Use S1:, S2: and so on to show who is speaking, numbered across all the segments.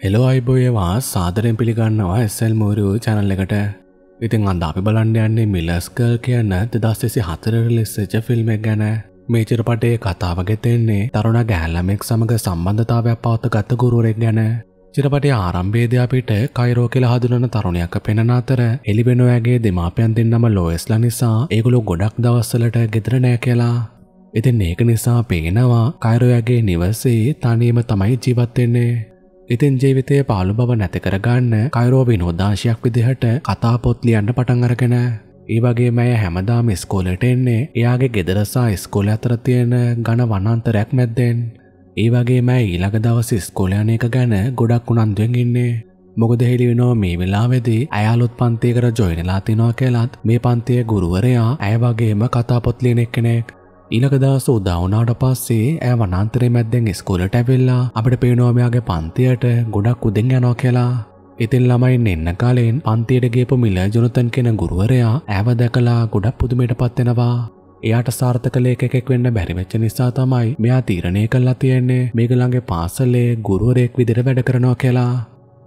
S1: Hello අයිබෝයවා සාදරෙන් පිළිගන්නවා එස්සල් මූරු channel එකට. ඉතින් අද අපි බලන්න යන්නේ මිලස්කල් කියන්න දෙදස්සෙසි හතර ලෙස්සච ෆිල්ම් එක ගැන. මේ චිරපටේ කතාව ගෙතෙන්නේ තරුණ ගෑල්ලමෙක් සමඟ සම්බන්ධතාවයක් පවත්ත ගත්ත ගුරුවරෙක් ගැන. චිරපටේ ආරම්භේද අපිට කයිරෝ කියලා හඳුනන තරුණයක් පෙනෙන අතර එලිබෙනොයාගේ දෙමාපියන් දෙන්නම ලෝයස්ලා නිසා ඒගොලු ගොඩක් දවස්සලට ගෙදර නෑ කියලා. ඉතින් ඒක නිසා පේනවා කයිරෝයාගේ නිවසේ තනීම තමයි ජීවත්වෙන්නේ ඉතින් ජීවිතය පාලු බව නැති කරගන්න කයිරෝ විනෝදාශයක් විදිහට කතා පොත් ලියන්න පටන් අරගෙන. ඒ වගේ මැය හැමදාම ස්කෝලට එන්නේ. එයාගේ ගෙදරසා ස්කෝල අතර තියෙන ගණ වනන්තරයක් මැද්දෙන්. ඒ වගේ මෑ ඊළඟ දවස ස්කෝලයන එක ගැන ගොඩක් උනන්දුවෙන් ඉන්නේ. මොකද හෙළි වෙනෝ මේ වෙලාවෙදී අයාලුත් පන්තියකට ජොයිනලා තිනවා කියලත් මේ පන්තිය ගුරුවරයා ඇය වගේම කතාපොත් ලියන එක්කෙනෙක්. ඊළඟ දවස උදාවුනාට පස්සේ ඇය වනන්තරේ මැද්දෙන් ස්කෝලට ඇවිල්ලා අපිට පේනෝමයාගේ පන්තියට ගොඩක් උදෙන් යනවා කියලා. ඉතින් ළමයින් එන්න කාලෙන් පන්තියට ගේපු මිල ජොනතන් කෙන ගුරුවරයා ඇව දැකලා ගොඩක් පුදුමයට පත්වෙනවා. එයාට සාර්ථක ලේකෙක් වෙන්න බැරිවෙච්ච නිසා තමයි මෙයා තීරණය කල්ලා තියෙන්නේ මේගලන්ගේ පාසලේ ගුරුවරයෙක් විදිර වැඩ කරනවා කියලා.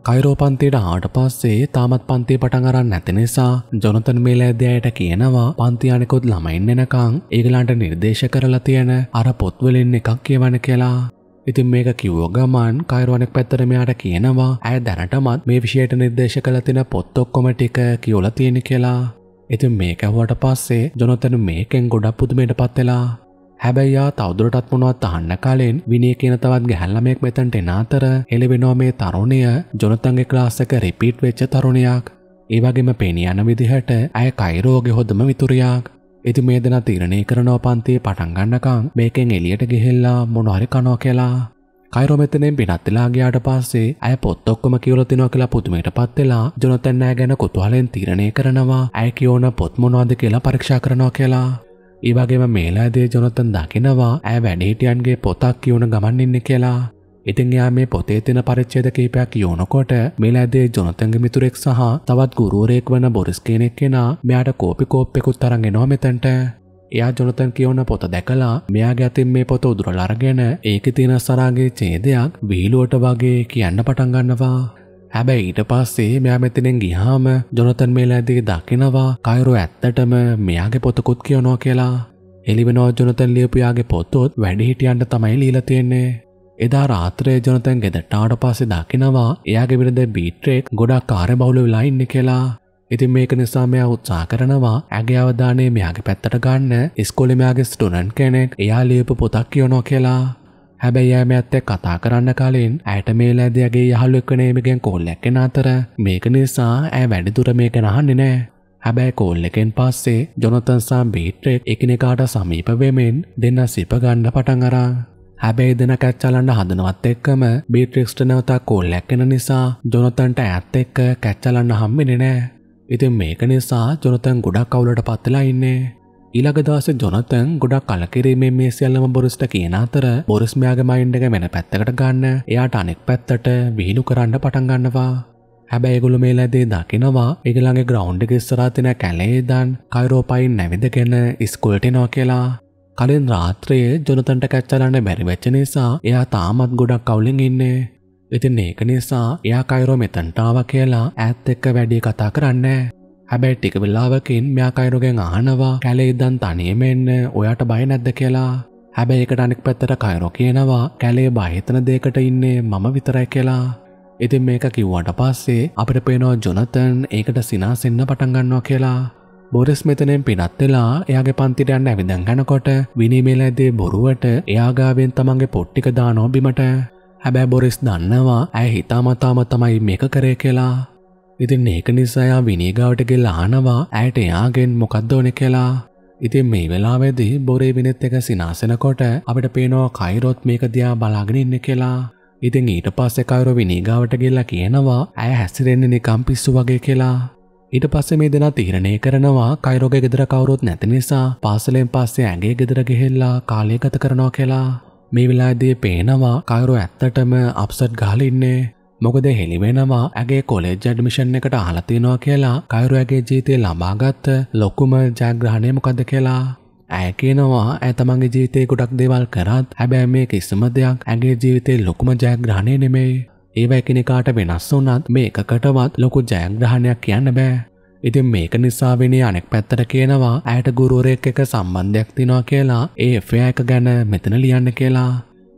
S1: කයිරෝ පන්තියට ආට පස්සේ තාමත් පන්තිය පටන් අරන්න නැති නිසා ජොනතන් මේල ඇදයට කියනවා පන්තියානෙකොත් ළමයින් එනකං ඒගලන්ට නිර්දේශ කරලා තියෙන අර පොත්වලින් එකක් කියවන කියලා. ඉතින් මේක කිව්වෝ ගමන් කයිරුවනෙක් පැත්තර මෙයාට කියනවා ඇය දැනටමත් මේ විෂයට නිර්දේශ කළ තින පොත් ඔක්කොම ටික කියෝල තියෙන කියලා. ඉතින් මේක ඇහුවට පස්සේ ජොනතන මේකෙන් ගොඩක් පුදුමයට පත්වෙලා හැබැයියා තවදුරටත් මොනවත් අහන්න කලින් විනය කියන තවත් ගැහැල්ලමෙක් මෙතන්ට එන අතර එළිවෙනවා මේ තරුණය ජොනතන්ගේ ක්ලාස් එක රිපීට් වෙච්ච තරුණයක්. ඒ වගේම පෙනී යන විදිහට ඇය කයිරෝගේ හොඳම විතුරියක්. ඉති මේ දෙන තීරණය කරනව පන්තිය පටන් ගන්නකම් මේකෙන් එලියට ගෙහෙල්ලා මොනහරි කනෝ කියලා. කයිරෝ මෙතනෙන් පිනත්වෙලා ගයාට පස්සේ ඇය පොත් ඔක්කොම කියවල තිනෝ කියලා පුතුමයට පත්වෙලා ජොනතැන්නෑ ගැන කොතුහලෙන් තීරණය කරනවා ඇය කියෝන පොත් මොනවාද කියලා පරීක්ෂා කරනවා කියලා. ඒවගේම මේලාදේ ජොනතන් දකිනවා ඇය වැඩහිටියන්ගේ පොතක් කියවුන ගමන් ඉන්න කියලා. ඉතින් යා මේ පොතේ තින පරිච්චේද කීපයක් යෝනකොට මේලාදේ ජොනතන්ග මිතුරෙක් සහ තවත් ගුරුවරෙක් වන බොරිස් කෙනෙක් කෙනා මෙයාට කෝපි කෝප්පෙකුත් තරන්ගෙනවා මෙතැන්ට. එයා ජොනතන් කියවන පොත දැකලා මෙයාගේ අතින් මේ පොත උදුරලාරගෙන ඒක තියෙන සරාගේ චේදයක් වීලුවට වගේ කියන්න පටන්ගන්නවා. හැබැයි ඊට පස්සේ මෙයා මෙතනෙන් ගිහාම ජොනතන් මේලාදී දකිනවා කයිරෝ ඇත්තටම මෙයාගේ පොතකුත් කියනවා කියලා. එලිවෙනෝ ජොනතන් ලියපුයාගේ පොත්තොත් වැඩිහිටියන්ට තමයි ලීලා තියෙන්නේ. එදා රාත්‍රයේ ජොනතන් ගෙදටාට පස්සේ දකිනවා එයාගේ විරද බීට්‍රෙක් ගොඩක් කාර්ය බහුල වෙලා ඉන්නේ කියලා. ඉතින් මේක නිසා මෙයා උත්සාහ කරනවා ඇගේ අවධානය මෙයාගේ පැත්තට ගන්න ඉස්කෝලේ මෙයාගේ ස්ටුඩන්ට් කෙනෙක් එයා ලියපු පොතක් කියනවා කියලා. හැබැයි ෑම ඇත්ත කතා කරන්න කලින් ඇයට මේ ලෑදයාගේ යහල්ලු එක්වනේමගෙන් කොල්ලැක්කෙන අතර මේක නිසා ඇය වැඩිදුර මේක නහන්නේ නෑ. හැබැයි කෝල් එකෙන් පස්සේ ජොනතන්සා බීට්‍රෙක් එකනෙකාට සමීපවෙමෙන් දෙන්න සිප ගණ්ඩ පටන් අරා. හැබැයි දෙන කැච්චලන්න හදනවත් එක්කම බීට්‍රික්ස්ට නැවතා කෝල්ලැක්කෙන නිසා ජොනතන්ට ඇත් එක්ක කැච්චලන්න හම්බෙන නෑ. ඉතින් මේක නිසා ජොනතන් ගොඩක් කවුලට පත්වෙලා ඉන්නේ. ඊළඟ දවස ජොනතන් ගොඩක් කලකිරීමේ මේ සියල්ලම බොරිස්ට කියන අතර බොරිස්මයාගේ මයින්ඩ් එක වෙන පැත්තකට ගන්න එයාට අනෙක් පැත්තට විහිළු කරන්න පටන් ගන්නවා. හැබැයි ඒගොල්ලෝ මේ ලැබේ දකිනවා ඒගොල්ලන්ගේ ග්‍රවුන්ඩ් එකේ ඉස්සරහා තියෙන කැලේ දන් කයිරෝපයින් නැවිදගෙන ඉස්කෝලට එනවා කියලා. කලින් රාත්‍රියේ ජොනතන්ට කැච්චලන්න බැරි වෙච්ච නිසා එයා තාමත් ගොඩක් කවුලෙන් ඉන්නේ. ඉතින් ඒක නිසා එයා කයිරෝ මෙතන්ට ආවා කියලා ඈත් එක්ක වැඩි කතා කරන්නේ හැබැයි ටික වෙලාවකින් මෙයා කයිරුගෙන් අහනවා කැලේ ඉදන් තනියම එන්න ඔයාට බය නැද්ද කියලා. හැබැයි ඒකට අනෙක් පැත්තට කයිරෝ කියනවා කැලේ බයහිතන දෙයකට ඉන්නේ මම විතරයි කියලා. ඉතින් මේක කිව්වට පස්සේ අපිට පේනවා ජොනතන් ඒකට සිනාසෙන්න පටන් ගන්නවා කියලා. බොරිස් මෙතනෙන් පිනත් වෙලා එයාගේ පන්තිට යන්න ඇවිදන් යනකොට විනිමේලැද්දේ බොරුවට එයාගාවෙන් තමන්ගේ පොට්ටික දානෝ බිමට. හැබැයි බොරිස් දන්නවා ඇය හිතාමතාම තමයි මේක කරේ කියලා. ඉතින් ඒක නිසායා විනිගාවට ගෙල් ආනවා ඇයට එයාගෙන් මොකක්ද ඕනෙ කියලා. ඉතින් මේ වෙලාවෙදී බොරේ විනෙත් එක සිනාසෙනකොට අපිට පේනවා කයිරොත් මේක දිහා බලාගෙන ඉන්න කියලා. ඉතින් ඊට පස්සේ කයිරෝ විනිගාවට ගෙල්ලා කියනවා ඇය හැසිරෙන්නේ නිකම් පිස්සු වගේ කියලා. ඊට පස්සේ මේ දෙනා තීරණය කරනවා කයිරෝගේ ගෙදර කවුරුත් නැති නිසා පාසලෙන් පස්සේ ඇගේ ගෙදර ගෙහෙල්ලා කාලය ගත කරනවා කියලා. මේ වෙලාවේදී පේනවා කයිරෝ ඇත්තටම අප්සෙට් ගහලා ඉන්නේ. මොකද හෙළිවෙනවා ඇගේ කොලෙජ් ඇඩමිෂන් එකට අහලතිනවා කියලා කයිරුවගේ ජීතය ළබාගත්ත ලොකුම ජයග්‍රහණය මොකද කියලා ඇය කියනවා ඇතමගේ ජීවිතය ගොඩක් දේවල් කරත් හැබැ මේ කිසිම දෙයක් ඇගේ ජීවිතේ ලොකුම ජයග්‍රහණය නෙමෙයි ඒව එකනිකාට වෙනස් වුනත් මේ එකකටවත් ලොකු ජයග්‍රහණයක් කියන්න බෑ. ඉතින් මේක නිසා වෙනේ අනෙක් පැත්තට කියනවා ඇයට ගුරුවරයෙක් එක සම්බන්ධයක් තිනවා කියලා ඒ එෆයා එක ගැන මෙතන ලියන්න කියලා.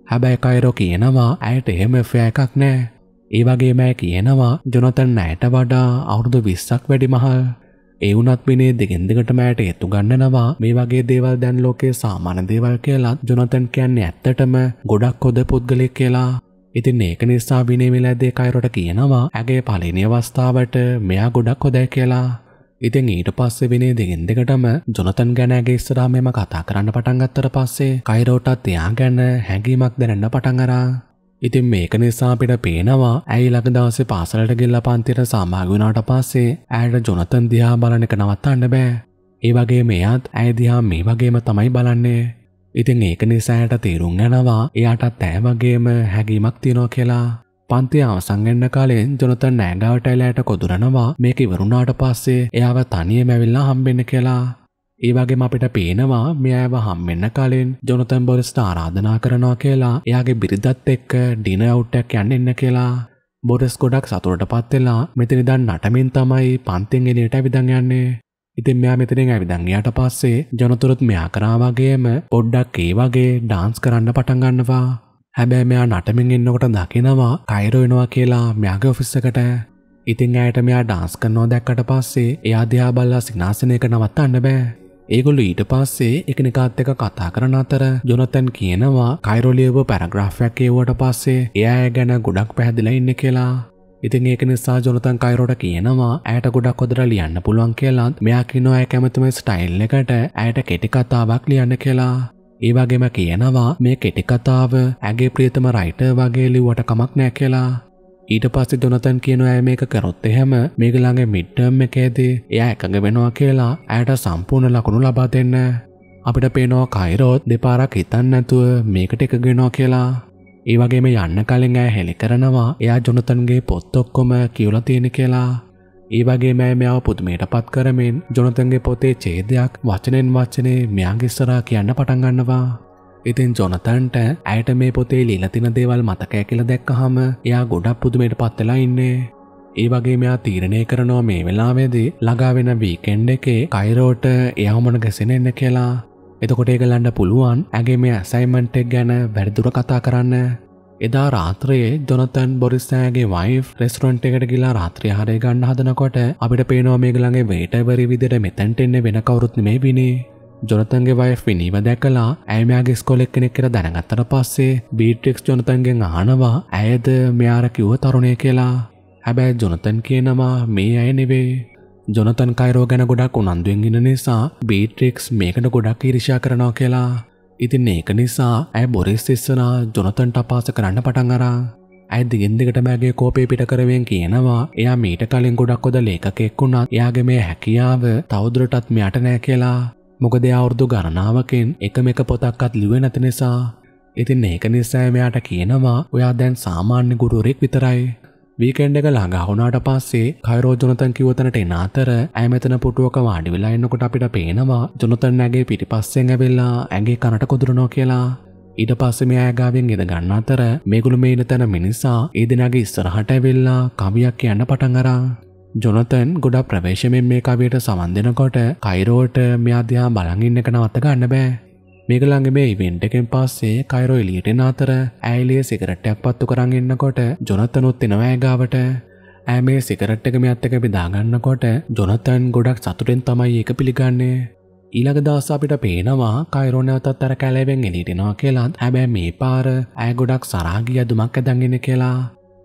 S1: හැබැයි කයිරෝ කියනවා ඇයට එහෙම එෆයා එකක් නෑ. ඒ වගේම ඇය කියනවා ජොනතන් නෑට වඩා අවුරුදු 20ක් වැඩි මහල්. ඒ වුණත් මිනේ දෙකෙන් දෙකට මෑට එතු ගන්නනවා මේ වගේ දේවල් දැන් ලෝකේ සාමාන්‍ය දේවල් කියලා ජොනතන් කියන්නේ ඇත්තටම ගොඩක් හොඳ පුද්ගලෙක් කියලා. ඉතින් ඒක නිසා විනේ විලැද්දේ කයිරොට කියනවා ඇගේ පළවෙනි අවස්ථාවට මෙයා ගොඩක් හොඳයි කියලා. ඉතින් ඊට පස්සේ විනේ දෙකින් දෙකටම ජොනතන් ගැන ඇගේ ඉස්සරහා මෙම කතා කරන්න පටන් ගත්තට පස්සේ කයිරෝටත් එයා ගැන හැඟීමක් දැනෙන්න පටන් අරන් ඉතින් මේක නිසා අපිට පේනවා ඇයි ළඟ දවසේ පාසලට ගිල්ල පන්තියට සහභාගී වුණාට පස්සේ ඇයට ජොනතන් දිහා බලන එක නවත්තන්න බෑ. ඒ වගේ මෙයාත් ඇය දිහා මේ වගේම තමයි බලන්නේ. ඉතින් ඒක නිසා ඇයට තේරුම් යනවා එයාටත් ඇය වගේම හැඟීමක් තියෙනවා කියලා. පන්තිය අවසන් වෙන්න කලින් ජොනතන් නෑගාවට ඇලයට කොදුරනවා මේක ඉවරුණාට පස්සේ එයාව තනියම ඇවිල්ලා හම්බෙන්න කියලා. ඒ වගේම අපිට පේනවා මෙයාව හම්බෙන්න කලින් ජොනතන් බොරිස්ට ආරාධනා කරනවා කියලා එයාගේ බිරිඳත් එක්ක ඩිනර් අවුට් එකක් යන්න එන්න කියලා. බොරිස් ගොඩක් සතුටටපත් වෙලා මෙතන ඉඳන් නටමින් තමයි පන්තිෙන් එළියට ඇවිදන් යන්නේ. ඉතින් මෙයා මෙතනින් ඇවිදන් ගියාට පස්සේ ජොනතුරුත් මෙයා කරා වගේම පොඩ්ඩක් ඒ වගේ ඩාන්ස් කරන්න පටන් ගන්නවා. හැබැයි මෙයා නටමින් ඉන්නකොට දකිනවා කයිරෝ එනවා කියලා මෙයාගේ ඔෆිස් එකට. ඉතින් ඇයට මෙයා ඩාන්ස් කරනවා දැක්කට පස්සේ එයා දිහා බලලා සිනාසනයක නවත්තන්න බෑ. ඒගොල්ලු ඊට පස්සේ එකනිකාත් එක කතා කරන අතර ජොනතන් කියනවා කයිරොලියව පැරග්‍රාෆයක් ඒවට පස්සේ එයා ගැන ගොඩක් පැහැදිලා ඉන්න කියලා. ඉතින් ඒක නිසා ජොනතන් කයිරෝට කියනවා ඇයට ගොඩක් හොදට ලියන්න පුළුවන් කියලාත් මෙයා කියනවා ඇය කැමතිම ස්ටයිල් එකට ඇයට කෙටි කතාවක් ලියන්න කියලා. ඒ වගේම කියනවා මේ කෙටි කතාව ඇගේ ප්‍රියතම රයිටර් වගේ ලිව්වට කමක් නෑ කියලා. ඊට පස්සේ දොනතන් කියනවා ඇය මේක කරොත් එහෙම මේක ළඟ මිඩ්ටර්ම් එකේදී එයා එකඟ වෙනවා කියලා ඇයට සම්පූර්ණ ලකුණු ලබා දෙන්න. අපිට පේනවා කයිරෝත් දෙපාරක් හිතන්න නැතුව මේකට එකඟ වෙනවා කියලා. ඒ වගේම යන්න කලින් ඇය හෙලි කරනවා එයා ජොනතන්ගේ පොත් ඔක්කොම කියවලා තියෙන කියලා. ඒ වගේම ඇය මෙයාව පුදුමයට පත් කරමින් ජොනතන්ගේ පොතේ ඡේදයක් වචනෙන් වචනේ මෙයාගේ ඉස්සරහා කියන්න පටන් ගන්නවා. ඉතින් ජොනතන්ට ඇයට මේ පොතේ ලීලතින දේවල් මතකය කියල දැක්කහම එයා ගොඩක් පුදුමයට පත්වෙලා ඉන්නේ. ඒ වගේ මෙයා තීරණය කරනවා මේ වෙලාවේදී ළඟාවෙන වීකෙන්ඩ් එකේ කයිරෝට එයාමන ගැසෙන එන්න කියලා. එතකොට ඒගලන්ඩ පුළුවන් ඇගේ මේ ඇසයිමන්ටෙක් ගැන වැඩදුර කතා කරන්න. එදා රාත්‍රයේ ජොනතන් බොරිස්සෑගේ වයි් රෙස්ටරන්ට් එකට ගිලා රාත්‍රය හරය ගන්න හදනකොට අපිට පේනවා මේගලගේ වේටවරි විදිට මෙතැන්ට එන්න වෙන කවරුත් මේ විනේ ජොනතන්ගේ වයි පිනීම දැකලා ඇමයාගේ ස්කොලෙක් කෙනෙක් කර දැනගත්තට පස්සේ බීටෙක්ස් ජොනතන්ගෙන් ආනවා ඇයද මෙයාර කිව්ව තරුණය කියලා? හැබැයි ජොනතන් කියනවා මේ අය නෙවේ ජොනතන් කයිරෝ ගැන ගොඩක් උනන්දුවෙන් ඉන්න නිසා බීට්‍රික්ස් මේකට ගොඩක් ඉරිෂා කරනවා කියලා. ඉතින් ඒක නිසා ඇය බොරිස් ඉස්සනා ජොනතන්ට අපාස කරන්න පටන් අරා. ඇය දිගෙන්දිකට මෑගේ කෝපේ පිට කරවෙන් කියනවා එයා මීට කලින් ගොඩක් කොද ලේකෙක් වුණා එයාගේ මේ හැකියාව තවදුරටත් මෙයට නෑ කියලා. මොකද අවුරුදු ගණනාවකින් එකම එක පොතක්කත් ලිුව නැති නිසා. ඉතින් ඒක නිසා මෙයාට කියනවා ඔයා දැන් සාමාන්‍ය ගුරුරෙක් විතරයි. වීකෙන්ඩ එක ළඟහුණාට පස්සේ කයිරෝ ජොනතන් කිවතනට එන අතර ඇමතන පුටුවක වාඩි වෙලා එන්නකොට අපිට පේනවා ජොනතන් ඇගේ පිටි පස්සෙන් ඇවෙල්ලා ඇගේ කනට කොදුරනෝ කියලා. ඊට පස්සේ මේ ඇගාවෙන් ඉද ගන්න අතර මේගුළු මේන තැන මිනිසා ඒ දෙනගේ ඉස්සරහට ඇවෙල්ලා කවියක් කියන්න පටන් අරා ජොනතන් ගොඩක් ප්‍රවේශමෙන් මේ කවියට සවන් දෙනකොට කයිරෝට මෙයාදයා බලඟින්න එක නවත්ත ගන්න බෑ. මේකළඟ මේ ඉවෙන්ට් එකෙන් පස්සේ කයිරෝ එලියටෙන අතර ඇයිලිය සිකරට්ටයක් පත්තු කරන්න ඉන්නකොට ජොනතනුත් එනවා ඇගාවට ඇ මේ සිකරට් එක මෙත් එක බෙදාගන්නකොට ජොනතන් ගොඩක් සතුටෙන් තමයි ඒක පිළිගන්නේ. ඊළඟ දවස අපිට පේනවා කයිරෝනවතත් අර කැලවෙන් එලිටිනවා කියලාත් හැබැ මේ පාර ඇය ගොඩක් සරාගිය දුමක් ඇදගෙන කියලා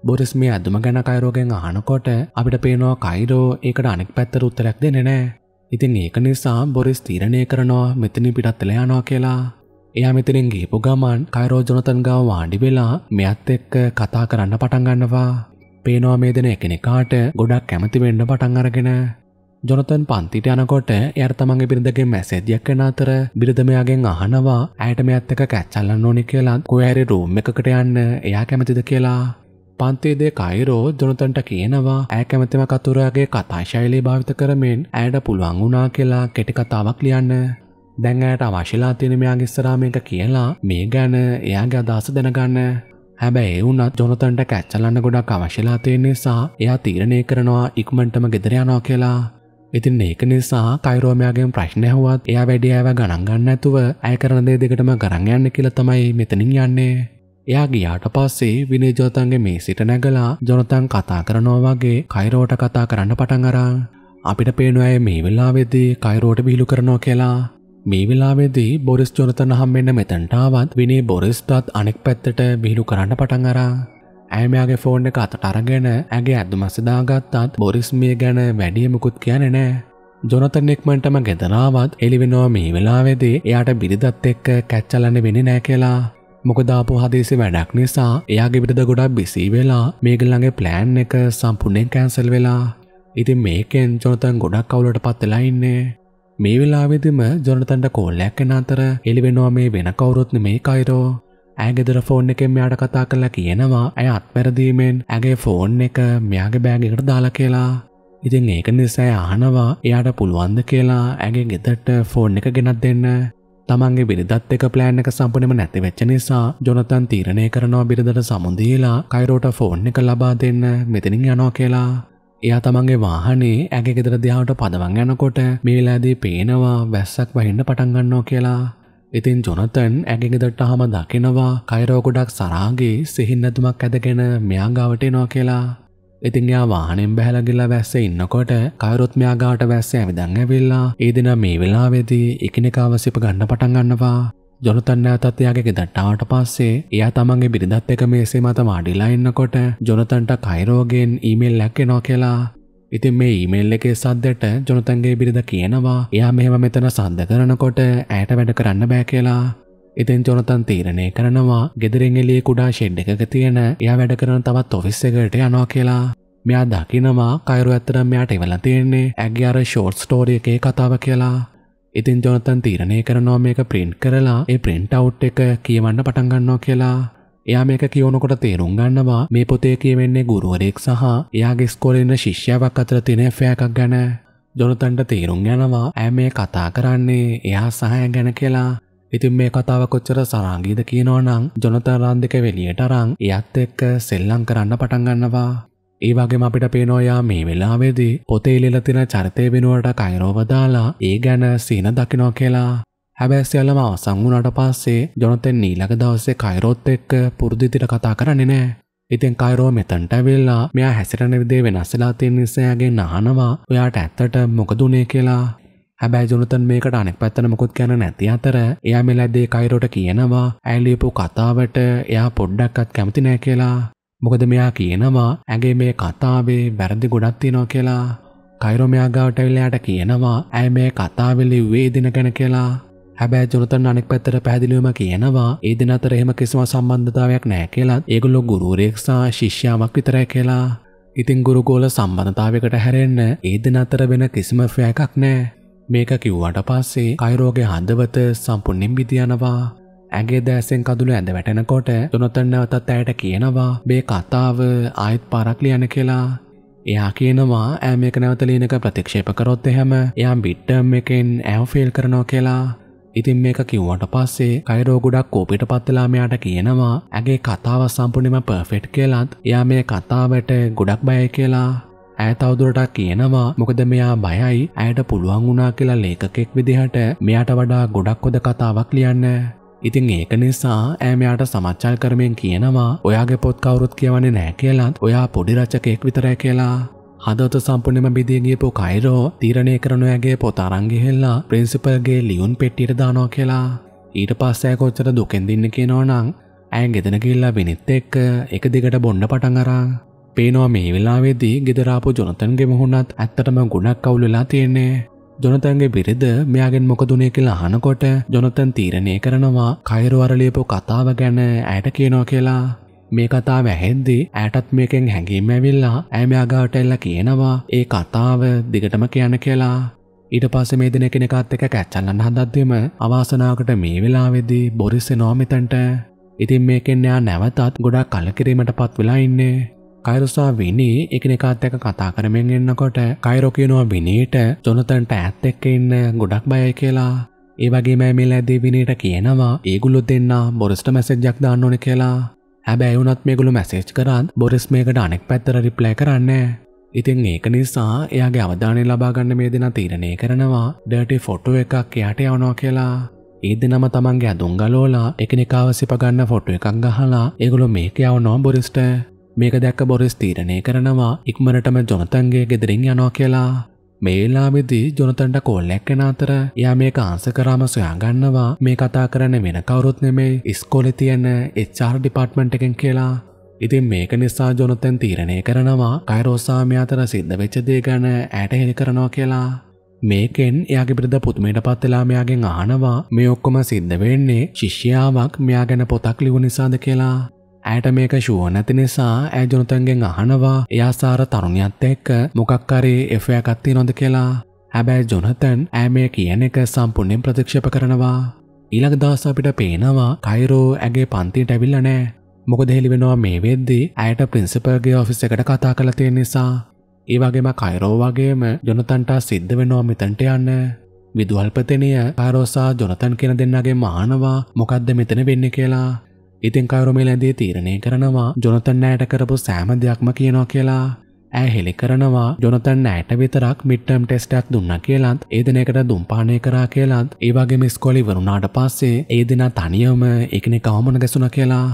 S1: බොරිස් මේ ඇදුම ගැන කයිරෝගෙන් අහනකොට අපිට පේනවා කයිරෝ ඒකට අනෙක් පැත්තර උත්තරයක් දෙන්න නෑ. ඉතින් ඒක නිසා බොරිස් තීරණය කරනවා මෙතනි පිටත්තල යනවා කියලා. එයා මෙතනින් ගේපු ගමන් කයිරෝ ජොනතන් ගාව වාඩි වෙලා මෙයත් එක්ක කතා කරන්න පටන් ගන්නවා. පේනවා මේ දෙන එකනෙකාට ගොඩක් කැමති වෙන්න පටන් අරගෙන ජොනතන් පන්තිට යනකොට එයට තමන්ගේ බිරිඳගේ මැසේදියක් වෙන අතර බිරිධමයාගෙන් අහනවා ඇයට මෙත් එක කැච්චල්ලන්න ඕනි කියලා කොහැරි රූම් එකකට යන්න එයා කැමතිද කියලා පන්තිේදේ කයිරෝ ජොනතන්ට කියනවා ඇය කැමතිම කතුරයාගේ කතා ශෛලී භාවිත කරමින් ඇයට පුළුවන් වුණා කියලා කෙටි කතාවක් ලියන්න දැන් ඇයට අවශ්‍යලා තියෙන මෙයාගේ ඉස්සරහා මේක කියලා මේ ගැන එයාගේ අදහස දැනගන්න හැබැයි ඒ වුණත් ජොනතන්ට කැච්චලන්න ගොඩක් අවශ්‍යලා තියෙන නිසා එයා තීරණය කරනවා ඉක්මනටම ගෙදර යනවා කියලා. ඉතින් ඒක නිසා කයිරෝමයාගෙන් ප්‍රශ්න ඇහුවත් එයා වැඩි ඇව ගණන් ගන්න නැතුව ඇය කරන දේ දෙකටම කරන් යන්න කියලා තමයි මෙතනින් යන්නේ. එයා ගියාට පස්සේ විනේ ජෝතන්ගේ මේ සිට නැගලා ජොනතන් කතා කරනවා වගේ කයිරෝට කතා කරන්න පටන් අරන්. අපිට පේනවා අය මේ වෙලාවේදී කයිරෝට විහිළු කරනවා කියලා? මේ වෙලාවේදී බොරිස් ජොනතන් හම්බෙන්න මෙතනට ආවත් විනේ බොරිස්ටත් අනෙක් පැත්තට විහිළු කරන්න පටන් අරන්. ඇය මෙයාගේ ෆෝන් එක අතට අරගෙන ඇගේ ඇද්දුමස්ස දාගත්තත් බොරිස් මිය ගැන වැඩිය මුකුත් කියන්නේ නැහැ? ජොනතන් එක්මන්ටම ගෙදරාවත් එළිවෙනවා මේ වෙලාවේදී එයාට බිරිදත් එක්ක කැච්චලන්න වෙන්නේ නැහැ කියලා. මොකදාපු හදේසි වැඩක් නිසා එයාගේ විරද ගොඩක් බිසී වෙලා මේගල්ලගේ ප්ලෑන් එක සම්පුර්ණයෙන් කැන්සල් වෙලා. ඉතින් මේකෙන් ජොනතන් ගොඩක් කවුලට පත්වෙලා ඉන්නේ. මේ වෙලාවෙදිම ජොනතන්ට කෝල්ලයක් එන අතර එළිවෙනවා මේ වෙන කවුරුත් මේ කයිරෝ. ඇය ගෙදර ෆෝන් එකෙන් මෙයාට කතා කරලා කියනවා ඇය අත්පැරදීමෙන් ඇගේ ෆෝන් එක මෙයාගේ බෑගකට දාලා කියලා. ඉතින් ඒක නිසා අහනවා එයාට පුළුවන්ද කියලා ඇගේ ගෙදරට ෆෝන් එක ගෙනත් දෙන්න. තමන්ගේ බිරිදත් එක ප්ලෑන් එක සම්පූර්ණයෙන්ම නැති වෙච්ච නිසා ජොනතන් තීරණය කරනවා බිරිඳට සමුදීලා කයිරෝට ෆෝන් එක ලබා දෙන්න මෙතනින් යනවා කියලා. එයා තමන්ගේ වාහනේ ඇගේ ගෙදර දිහාට පදවන් යනකොට මේ වෙලාවේදී පේනවා වැස්සක් වහින්න පටන් ගන්නවා කියලා. ඉතින් ජොනතන් ඇගේ ගෙදරට ආවම දකිනවා කයිරෝ ගොඩක් සරාගේ සිහින් නැතුමක් ඇදගෙන මෙයා ගාවට එනවා කියලා. ඉතින් එයා වාහනෙන් බැහැලා ගිහලා වැස්සේ ඉන්නකොට කවුරුත් මෙයා ගාවට වැස්සේ ඇවිදන් ඇවිල්ලා ඒ දින මේ වෙලාවේදී එකිනෙකාව සිප ගන්න පටන් ගන්නවා. ජොනතන් නැවතත් එයාගේ ගෙදරට ආවට පස්සේ එයා තමන්ගේ බිරිඳත් එක්ක මේසේ මත වාඩිලා ඉන්නකොට ජොනතන්ට කයිරෝගෙන් ඊමේල් එකක් එනවා කියලා. ඉතින් මේ ඊමේල් එකේ සද්දට ජොනතන්ගේ බිරිඳ කියනවා එයා මෙහෙම මෙතන සද්ද කරනකොට ඇයට වැඩ කරන්න බෑ කියලා. ඉතින් ජොනතන් තීරණය කරනවා ගෙදරින් එළියේ කුඩා ෂෙඩ් එකක තියෙන එයා වැඩ කරන තවත් ඔෆිස් එකකට යනවා කියලා. මෙයා දකිනවා කයිරු ඇත්තටම මෙයාට ඉවලා තියෙන්නේ ඇගේ අර ෂෝට් ස්ටෝරි එකේ කතාව කියලා. ඉතින් ජොනතන් තීරණය කරනවා මේක ප්‍රින්ට් කරලා ඒ ප්‍රින්ට් අවුට් එක කියවන්න පටන් ගන්නවා කියලා. එයා මේක කියවනකොට තේරුම් ගන්නවා මේ පොතේ කියවෙන්නේ ගුරුවරයෙක් සහ එයාගේ ඉස්කෝලේ ඉන්න ශිෂ්‍යාවක් අතර තියෙන ඇෆෙයාර් එකක් ගැන. ජොනතන්ට තේරුම් යනවා ඈ මේ කතා කරන්නේ එයා සහය ගැන කියලා. ඉතින් මේ කතාව කොච්චර සරාංගීද කියනවා නම් ජොනතන් රන් දෙක වෙලියට අරන් එයත් එක්ක සෙල්ලම් කරන්න පටන් ගන්නවා. ඒ වගේම අපිට පේනවා යා මේ වෙලාවේදී පොතේ ඉලිලා තියෙන චරිතය වෙනුවට කයිරෝව දාලා ඒ ගැන සීන දකිනවා කියලා. හැබැයි සියල්ලම අවසන් වුණාට පස්සේ ජොනතන් ඊළඟ දවසේ කයිරෝත් එක්ක පුරුදු විදිහට කතා කරන්නේ නැහැ. ඉතින් කයිරෝ මෙතනට ඇවිල්ලා මෙයා හැසිරෙන විදිහ වෙනස් වෙලා තියෙන නිසා යාගෙන් අහනවා ඔයාට ඇත්තට මොකද උනේ කියලා. හැබැයි ජොනතන් මේකට අනෙක් පැත්තට මොකුත් කියන්න නැති අතර එයා මෙලැද්දේ කයිරෝට කියනවා ඇලියපු කතාවට එයා පොඩ්ඩක්වත් කැමති නෑ කියලා. මොකද මෙයා කියනවා ඇගේ මේ කතාවේ වැරදි ගොඩක් තියෙනවා කියලා. කයිරෝ මෙයා ගාවට ඇවිල්ලා යාට කියනවා ඇය මේ කතාවේ ලිව්වේ දින ගැන කියලා. හැබැයි ජොනතන් අනෙක් පැත්තට පැහැදිලිවම කියනවා ඒ දින අතර එහෙම කිසිම සම්බන්ධතාවයක් නැහැ කියලා. ඒගොල්ලෝ ගුරුවරයෙක් සහ ශිෂ්‍යාවක් විතරයි කියලා. ඉතින් ගුරුගෝල සම්බන්ධතාවයකට හැරෙන්න ඒ දින අතර වෙන කිසිම ෆෑකක් නැහැ. මේක කිව්වට පස්සේ කයිරෝගේ හඳවත සම්පූර්ණයෙන් බිදියනවා. ඇගේ දැසෙන් කදුළු ඇඳ වැටෙනකොට ජොනතන් නැවතත් ඇයට කියනවා මේ කතාව ආයෙත් පාරක් ලියන්න කියලා. එයා කියනවා ඈ මේක නැවත ලියන එක ප්‍රතික්ෂේප කරොත් එහෙම එයා බිට්ටම් එකෙන් ඇව ෆේල් කරනවා කියලා. ඉතින් මේක කිව්වට පස්සේ කයිරෝ ගොඩක් කෝපිට පත්වෙලා මෙයාට කියනවා ඇගේ කතාව සම්පූර්ණයෙන්ම පර්ෆෙක්ට් කියලාත් එයා මේ කතාවට ගොඩක් බයයි කියලා. ඇය තවදුරටත් කියනවා මොකද මෙයා බයයි ඇයට පුළුවන් වුණා කියලා ලේඛකෙක් විදිහට මෙයාට වඩා ගොඩක් හොඳ කතාවක් ලියන්න. ඉතින් ඒක නිසා ඈ මෙයාට සමච්චල් කරමින් කියනවා ඔයාගේ පොත් කවුරුත් කියවන්නේ නැහැ කියලාත් ඔයා පොඩි රචකයෙක් විතරයි කියලා. හදවත සම්පූර්ණයෙන්ම බිඳී ගියපු කයිරෝ තීරණය කරන ඔයාගේ පොත අරන් ගිහිල්ලා ප්‍රින්සිපල්ගේ ලියුම් පෙට්ටියට දානවා කියලා. ඊට පස්සේ කොච්චර දුකෙන් දින්න කියනවා නම් ඇය ගෙදර ගිහිල්ලා විනිත් එක්ක එක දිගට බොන්න පටන් අරන් පේනවා මේ වෙලාවේදී ගෙදරාපු ජොනතන්ගේ මුහුණත් ඇත්තටම ගුණක් අවුල් වෙලා තියෙන්නේ. ජොනතන්ගේ බිරිඳ මෙයාගෙන් මොකදුනේ කියලා අහනකොට ජොනතන් තීරණය කරනවා කයිරෝ අර ලියපු කතාව ගැන ඇයට කියනවා කියලා. මේ කතාව ඇහෙද්දී ඇයටත් මේකෙන් හැඟීම් ඇවිල්ලා ඇය මෙයා ගාවට එල්ල කියනවා ඒ කතාව දිගටම කියන්න කියලා. ඊට පස්සේ මේ දින කෙනෙක්වත් එක්ක කැච්චල්ලන්න හදද්දිම අවාසනාවකට මේ වෙලාවේදී බොරිස් එනවා මෙතනට. ඉතින් මේකෙන් එයා නැවතත් ගොඩක් කලකිරීමට පත් වෙලා ඉන්නේ. කයිරුසා විනී එකනෙකාත් එක්ක කතා කරමින් එන්නකොට කයිරෝ කියනවා විනීට ජොනතන්ට ඇත් එක්ක ඉන්න ගොඩක් බයයි කියලා. ඒ වගේම මිල ඇදී විනීට කියනවා ඒගොල්ලෝ දෙන්න බොරිස්ට මැසේජ්ජක් දාන්න ඕනේ කියලා. හැබැයි වුණත් මේගොලු මැසේජ් කරත් බොරිස් මේකට අනෙක් පැත්තර රිප්ලෑ කරන්න. ඉතින් ඒක නිසා එයාගේ අවධානය ලබාගන්න මේ දෙන තීරණය කරනවා ඩර්ටි ෆොටෝ එකක් එයාට යවනවා කියලා. ඒ දෙනම තමන්ගේ අදුන් ගලෝලා එකනිකාව සිපගන්න ෆොටෝ එකක් ගහලා ඒගොලු මේක යවනවා බොරිස්ට මේක දැක්ක බොරිස් තීරණය කරනවා ඉක්මනටම ජොනතන්ගේ ගෙදරින් යනවා කියලා. මේලාමෙදී ජොනතන්ට කෝල්ලැක් කෙන අතර යා මේ කාන්ස කරාම සොයාගන්නවා මේ කතා කරන්න වෙන කවුරුත් නෙමේ ඉස්කෝලෙ තියෙන එච්චාර් ඩිපාර්ට්මන්ට් එකෙන් කියලා. ඉතින් මේක නිසා ජොනතන් තීරණය කරනවා කයිරෝසාමය අතර සිද්ධ වෙච්චදේ ගැන ඇයට හෙළි කරනවා කියලා. මේකෙන් එයාගේ බිරිඳ පුතුමයට පත්වෙලා මෙයාගෙන් අහනවා මේ ඔක්කොම සිද්ධ වෙන්නේ ශිෂ්‍යාවක් මෙයා ගැන පොතක් ලිව නිසාද කියලා. ඇයට මේක ශුව නැති නිසා ඇ ජොනතන්ගෙන් අහනවා එයා සාර තරුණියත් එක්ක මොකක්කරේ එෆයකත්ති නොද කියලා? හැබැයි ජොනතන් ඇ මේ කියන එක සම්පුර්ණයෙන් ප්‍රතික්ෂප කරනවා. ඊළඟ දවස් අපිට පේනවා කයිරෝ ඇගේ පන්තිට ඇවිල්ල නෑ මොකද හෙළි වෙනවා මේ වෙද්දී ඇයට ප්‍රින්සිපල්ගේ ඔෆිස් එකට කතා කළ තියෙන නිසා. ඒ වගේම කයිරෝ වගේම ජොනතන්ට සිද්ධ වෙනවා මෙතන්ට යන්න. විදුවල්පතනය කාරෝසා ජොනතන් කියෙන දෙන්නගේ මානවා මොකක්ද මෙතන වෙන්න? කියලා. ඉතින් කවරුමේලැදී තීරණය කරනවා ජොනතන් නෑට කරපු සෑම දෙයක්ම කියනවා කියලා ඇ හෙළි කරනවා ජොනතන් නෑට විතරක් මිට්ටම් ටෙස්ටක් දුන්න කියලත් ඒ දෙනකට දුම්පානය කරා කියලත් ඒවාගේ මිස්කොලි වරුණාට පස්සේ ඒ දෙන තනියම එකනෙ කවමන ගැසුන කියලා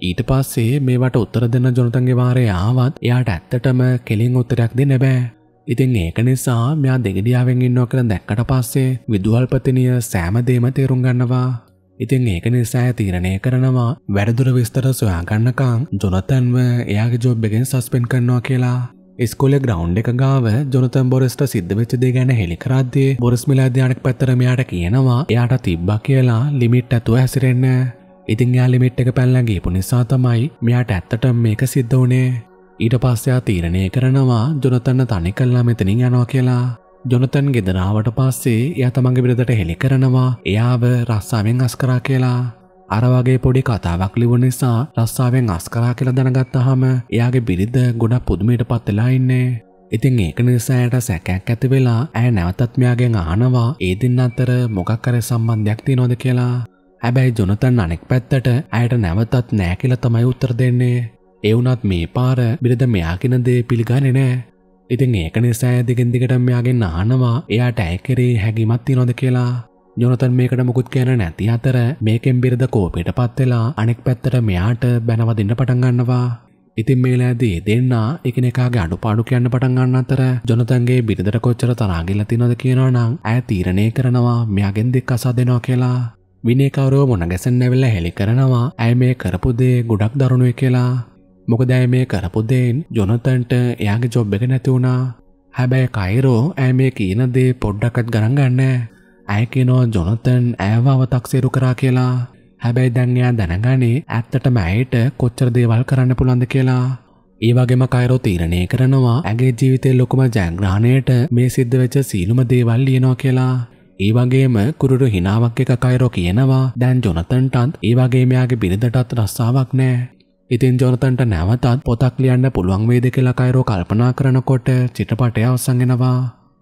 S1: ඊට පස්සේ මේවට උත්තර දෙන්න ජොනතන්ගේ වාරය ආවත් එයාට ඇත්තටම කෙලින් උත්තරයක් දෙන්න බෑ. ඉතින් ඒක නිසා මෙයා දෙගඩියාවෙන් ඉන්නෝ කර දැක්කට පස්සේ විදුවල්පතිනිය සෑමදේම තේරුම් ගන්නවා. ඉතින් ඒක නිසා තීරණය කරනවා වැඩදුර විස්තර සොයාගන්නකං ජොනතන්ව එයාගේ ජොබ්බගෙන් සස්පෙන් කරනවා කියලා. ස්කොල ග්‍රවන්් එක ගාව ජොනතන් බොරස්ට සිද්ධ වෙච්චදේ ගැන හෙළි කරද්දේ බොරස් මිලාධ්‍යානක් පත්තරමයාට කියනවා එයාට තිබ්බ කියලා ලිමිට් ඇතුව හැසිරෙන්න. ඉතින් යා ලිමිට් එක පැල්ලා ගියපු නිසා තමයි මෙයාට ඇත්තට මේක සිද්ධ වුණේ. ඊට පස්සයා තීරණය කරනවා ජොනතන්න තනි කල්ලා මෙතනින් යනවා කියලා. ජොනතන් ගෙදරාවට පස්සේ එයා තමන්ගේ බිරදට හෙළි කරනවා එයාව රස්සාාවෙන් අස්කරා කියලා අරවගේ පොඩි කතාවක් ලිව නිසා රස්සාාවෙන් අස්කරා කියලා දැනගත්තහම එයාගේ බිරිද ගොඩක් පුදුමයට පත්වෙලා ඉන්නේ ඉතින් ඒක නිසායට සැකැක් ඇති වෙලා ඇය නැවතත් මෙයාගෙන් අහනවා ඒ දෙන්න අතර මොකක් කර සම්බන්ධයක් ති නොද කියලා හැබැයි ජොනතන් අනෙක් පැත්තට ඇයට නැවතත් නෑ කියල තමයි උත්තර දෙන්නේ. එවුනත් මේ පාර බිරිද මෙයාකින දේ පිළිගන්නේ නෑ. ඉතින් ඒක නිසා දිගෙන් දිගට මෙයාගෙන් අහනවා එයාට ඇකරේ හැකිමත්ති නොද කියලා. ජොනතන් මේකට මුකුත් කියන නැති අතර මේකෙන් බිරිද කෝපයට පත්වෙලා අනෙක් පැත්තට මෙයාට බැනවදින්න පටන්ගන්නවා. ඉතින් මේලෑදී දෙන්න එකනෙකාගේ අඩු පාඩු කියන්න පටන්ගන්න අතර ජොනතන්ගේ බිරිදට කොච්චර තරාගිල්ල තිනොද කියනවා නම් ඇය තීරණය කරනවා මෙයාගෙන් දෙක් අසා දෙනවා කියලා. විනේකවරෝ මොන ගැසන් නැවෙල්ල හෙළි කරනවා ඇය මේ කරපුදේ ගොඩක් දරුණුව කියලා මොකද ඇය මේ කරපුදේෙන් ජොනතන්ට එයාගේ ජොබ් එක නැති වුණා. හැබැයි කයිරෝ ඇය මේ කියන දේ පොඩ්ඩකත් ගරන් ගන්න? ඇය කියනෝ ජොනතන් ඇවාව තක්සේරු කරා කියලා? හැබැයි දැන්යා දැනගනේ ඇත්තට මැයිට කොච්චර දේවල් කරන්න පුළන්ද කියලා. ඒවගේම කයිරෝ තීරණය කරනවා ඇගේ ජීවිතය ලොකුම ජැග්‍රහණයට මේ සිද්ධ වෙච්ච සීනුම දේවල් ලියනවා කියලා. ඒ වගේම කුරුරු හිනාවක් එක කයිරෝ කියනවා. දැන් ජොනතන්ටත් ඒ වගේ මෙයාගේ බිරිඳටත් රස්සාාවක් නෑ. ඉතින් ජොනතන්ට නැවතත් පොතක් ලියන්න පුළුවන් වේද කියලා කයිරෝ කල්පනා කරනකොට චිටපටය අවසංගෙනවා.